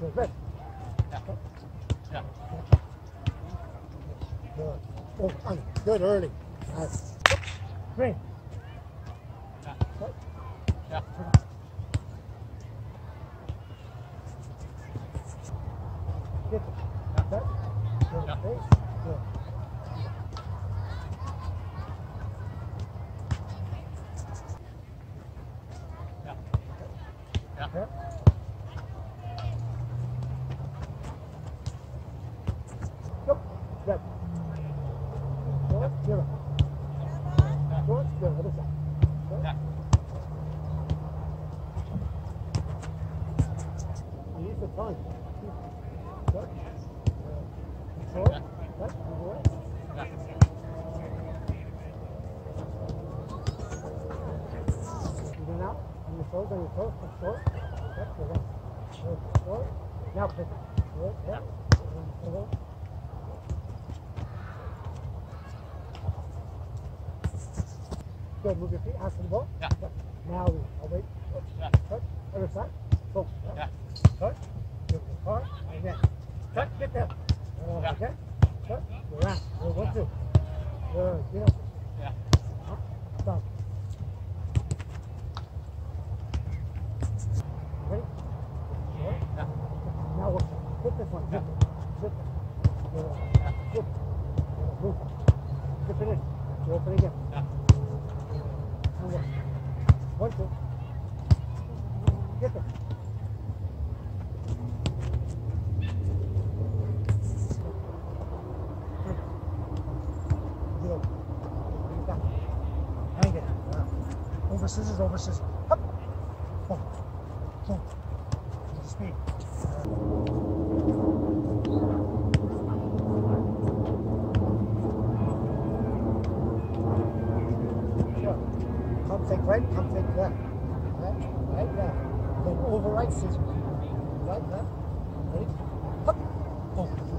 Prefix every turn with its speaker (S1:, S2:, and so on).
S1: Good, good. Early. Nice. Green.
S2: Yeah.
S1: Good. Good. Good. Good. Good. Good. Good. Other side. Good.
S2: Yeah.
S1: Use the tongue. Good. Control.
S2: Yeah.
S1: Good. Move Even out. On your toes, on your toes. Control. Good. Good. Good. Now pick it. Good. Yeah. Good. Move your feet. Hands to the ball.
S2: Yeah.
S1: Good. Now we. I'll wait. Good.
S2: Yeah.
S1: Good. Other side. Go.
S2: Yeah.
S1: Good. Give the car. And then. Good. Get there. Uh,
S2: Yeah.
S1: Okay. Good. Go around. Good. One, two. Good. Get up.
S2: Yeah.
S1: Stop. Ready? Sure.
S2: Yeah.
S1: Now we'll flip this one. Flip
S2: Yeah.
S1: it. Flip it. Flip it. Good. Move. Flip it in. Go open again.
S2: Yeah.
S1: One. Two. Get there. Over. Uh, scissors, over scissors. Hup. Boom. Boom. Speed. Take right, come take left. Right, right, left. Then over right scissors. Right, left. Ready? Hup. Boom.